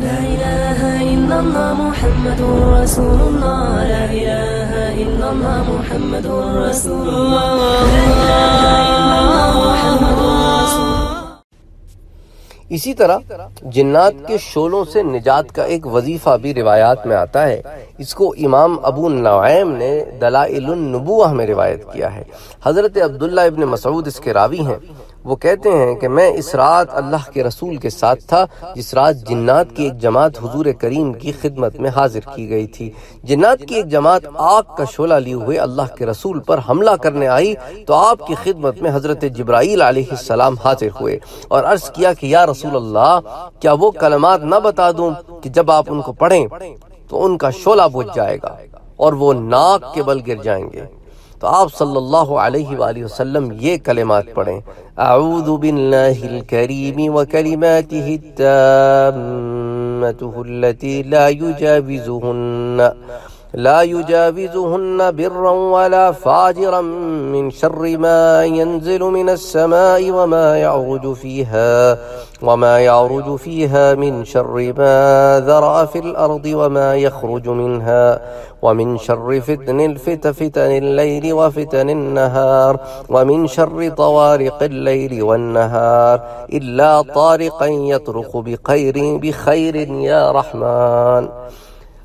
لا إله إلا الله محمد رسول الله. لا إله إلا الله محمد رسول الله. لا إله إلا الله محمد رسول اسی طرح جنات کے شولوں سے نجات کا ایک وظیفہ بھی روایات میں آتا ہے۔ اس کو امام ابو نعیم نے دلائل النبوہ میں روایت کیا ہے۔ حضرت عبداللہ ابن مسعود اس کے راوی ہیں۔ وہ کہتے ہیں کہ میں اس رات اللہ کے رسول کے ساتھ تھا، جس رات جنات کی ایک جماعت حضور کریم کی خدمت میں حاضر کی گئی تھی۔ جنات کی ایک جماعت آگ کا شولہ لیے ہوئے اللہ کے رسول پر حملہ کرنے آئی تو آپ کی خدمت میں حضرت جبرائیل علیہ السلام حاضر ہوئے اور عرض کیا کہ یا رسول اللہ، کیا وہ کلمات نہ بتا دوں کہ جب آپ ان کو پڑھیں تو ان کا شولہ بجھ جائے گا اور وہ ناک کے بل گر جائیں گے۔ تو آپ صلی اللہ علیہ وآلہ وسلم یہ کلمات پڑھیں اعوذ باللہ الكریم وکلماته التامته التي لا يجاوزهن برا ولا فاجرا من شر ما ينزل من السماء وما يعرج فيها وما يعرج فيها من شر ما ذرأ في الأرض وما يخرج منها ومن شر فتن الفت فتن الليل وفتن النهار ومن شر طوارق الليل والنهار إلا طارقا يطرق بخير بخير يا رحمن.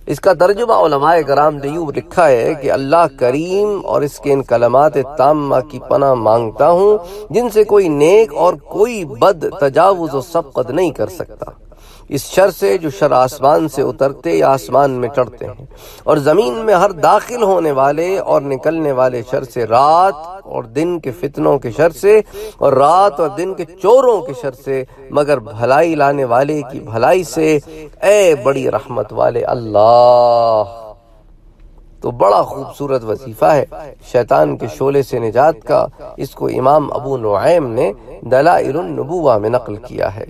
اس کا ترجمہ علماء کرام دیوب لکھا ہے کہ اللہ کریم اور اس کے ان کلمات تامہ کی پناہ مانگتا ہوں جن سے کوئی نیک اور کوئی بد تجاوز و سبقت نہیں کر سکتا۔ اس شر سے جو شر آسمان سے اترتے یا آسمان میں چڑھتے ہیں۔ اور زمین میں ہر داخل ہونے والے اور نکلنے والے شر سے رات اور دن کے فتنوں کے شر سے اور رات اور دن کے چوروں کے شر سے، مگر بھلائی لانے والے کی بھلائی سے۔ اے بڑی رحمت والے اللہ، تو بڑا خوبصورت وظیفہ ہے۔ شیطان کے شولے سے نجات کا، اس کو امام ابو نعیم نے دلائل النبوہ میں نقل کیا ہے۔